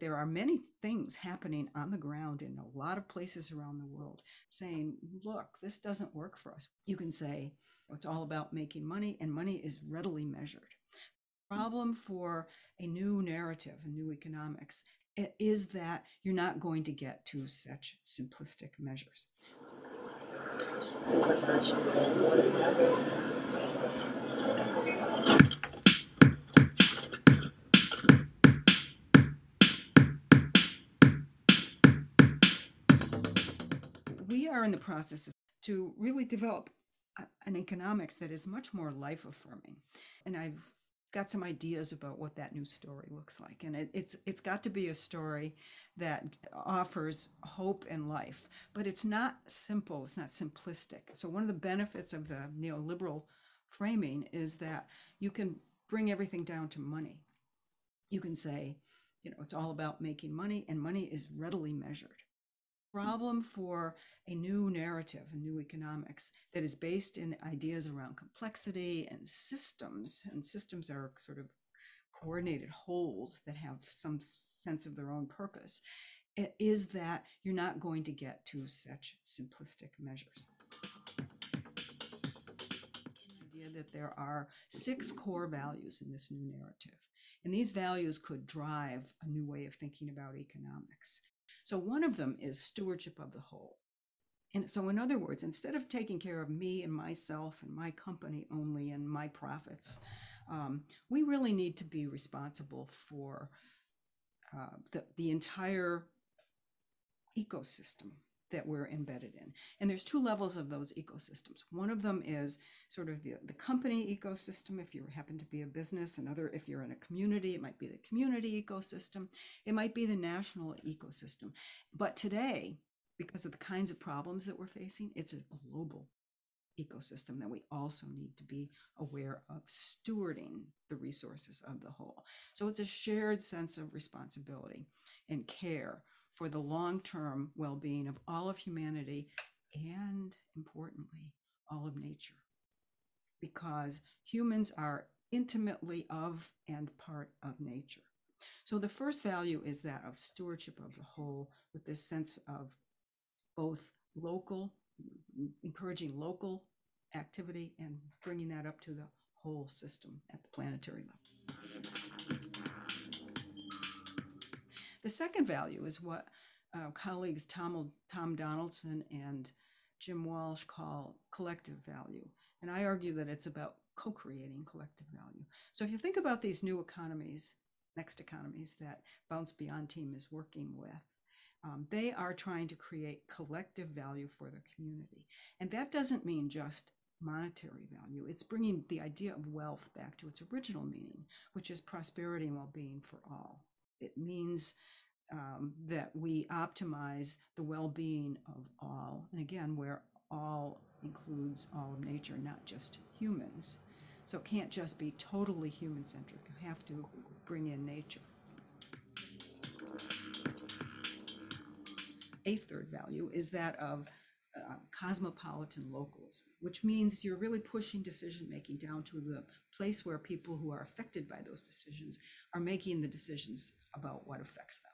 there are many things happening on the ground in a lot of places around the world saying, look, this doesn't work for us. You can say, it's all about making money, and money is readily measured. The problem for a new narrative, a new economics, is that you're not going to get to such simplistic measures. We are in the process of to really develop uh, an economics that is much more life affirming. And I've got some ideas about what that new story looks like. And it, it's it's got to be a story that offers hope and life, but it's not simple. It's not simplistic. So one of the benefits of the neoliberal framing is that you can bring everything down to money. You can say, you know, it's all about making money, and money is readily measured problem for a new narrative, a new economics that is based in ideas around complexity and systems. And systems are sort of coordinated wholes that have some sense of their own purpose, is that you're not going to get to such simplistic measures. The idea that there are six core values in this new narrative. And these values could drive a new way of thinking about economics. So one of them is stewardship of the whole. And so, in other words, instead of taking care of me and myself and my company only and my profits, um, we really need to be responsible for uh, the, the entire ecosystem that we're embedded in. And there's two levels of those ecosystems. One of them is sort of the, the company ecosystem, if you happen to be a business. Another, if you're in a community, it might be the community ecosystem. It might be the national ecosystem. But today, because of the kinds of problems that we're facing, it's a global ecosystem that we also need to be aware of stewarding the resources of the whole. So it's a shared sense of responsibility and care for the long term well being of all of humanity and, importantly, all of nature. Because humans are intimately of and part of nature. So the first value is that of stewardship of the whole, with this sense of both local, encouraging local activity and bringing that up to the whole system at the planetary level. The second value is what uh, colleagues Tom, Tom Donaldson and Jim Walsh call collective value. And I argue that it's about co creating collective value. So if you think about these new economies, next economies that Bounce Beyond team is working with, um, they are trying to create collective value for the community. And that doesn't mean just monetary value. It's bringing the idea of wealth back to its original meaning, which is prosperity and well being for all. It means um, that we optimize the well being of all. And again, where all includes all of nature, not just humans. So it can't just be totally human centric. You have to bring in nature. A third value is that of uh, cosmopolitan localism, which means you're really pushing decision making down to the place where people who are affected by those decisions are making the decisions about what affects them.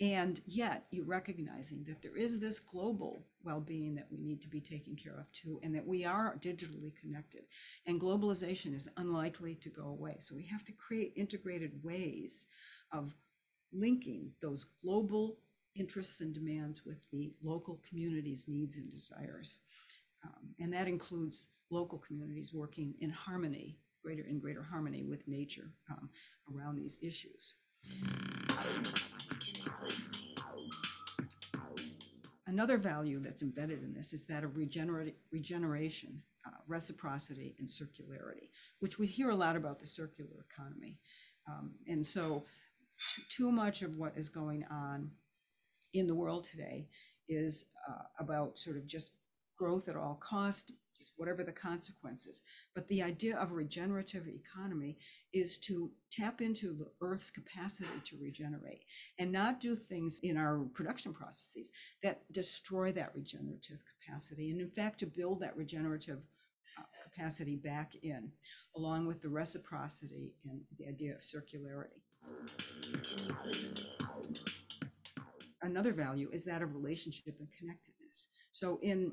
And yet, you're recognizing that there is this global well being that we need to be taking care of too, and that we are digitally connected. And globalization is unlikely to go away. So, we have to create integrated ways of linking those global interests and demands with the local communities' needs and desires. Um, and that includes local communities working in harmony, greater in greater harmony with nature um, around these issues. Another value that's embedded in this is that of regeneration, uh, reciprocity, and circularity, which we hear a lot about the circular economy. Um, and so, too much of what is going on in the world today is uh, about sort of just growth at all cost, just whatever the consequences. But the idea of a regenerative economy is to tap into the Earth's capacity to regenerate and not do things in our production processes that destroy that regenerative capacity. And in fact, to build that regenerative uh, capacity back in, along with the reciprocity and the idea of circularity. Another value is that of relationship and connectedness. So in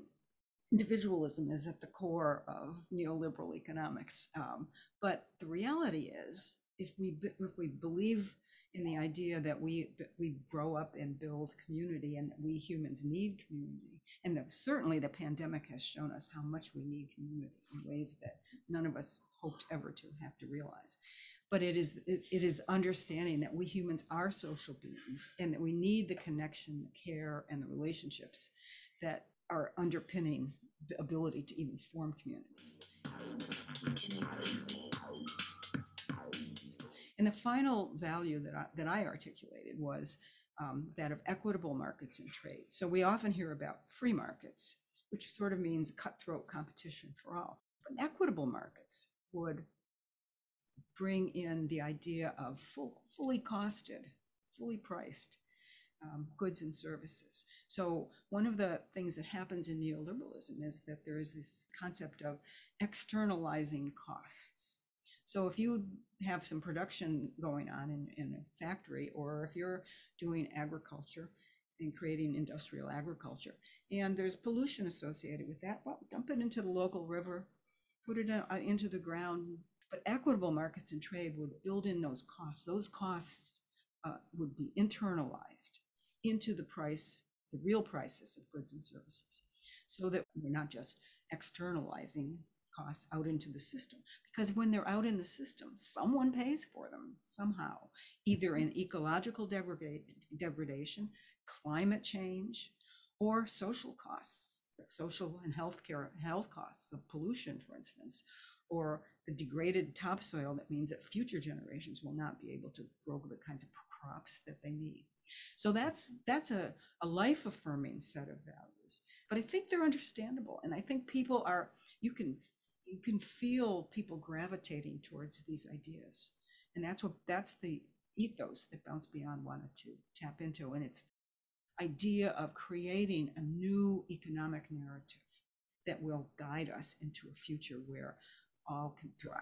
individualism is at the core of neoliberal economics. Um, but the reality is, if we if we believe in the idea that we we grow up and build community, and we humans need community, and that certainly the pandemic has shown us how much we need community in ways that none of us hoped ever to have to realize. But it is it, it is understanding that we humans are social beings, and that we need the connection, the care, and the relationships that are underpinning the ability to even form communities. And the final value that I, that I articulated was um, that of equitable markets and trade. So we often hear about free markets, which sort of means cutthroat competition for all. But equitable markets would bring in the idea of full, fully costed, fully priced um, goods and services. So one of the things that happens in neoliberalism is that there is this concept of externalizing costs. So if you have some production going on in, in a factory, or if you're doing agriculture and creating industrial agriculture, and there's pollution associated with that, well, dump it into the local river, put it uh, into the ground. But equitable markets and trade would build in those costs. Those costs uh, would be internalized into the price, the real prices of goods and services, so that we're not just externalizing costs out into the system. Because when they're out in the system, someone pays for them somehow, either in ecological degradation, climate change, or social costs, social and healthcare health costs of pollution, for instance, or the degraded topsoil that means that future generations will not be able to grow the kinds of crops that they need. So that's that's a, a life affirming set of values. But I think they're understandable. And I think people are you can you can feel people gravitating towards these ideas. And that's what that's the ethos that Bounce Beyond wanted to tap into. And it's idea of creating a new economic narrative that will guide us into a future where all can thrive.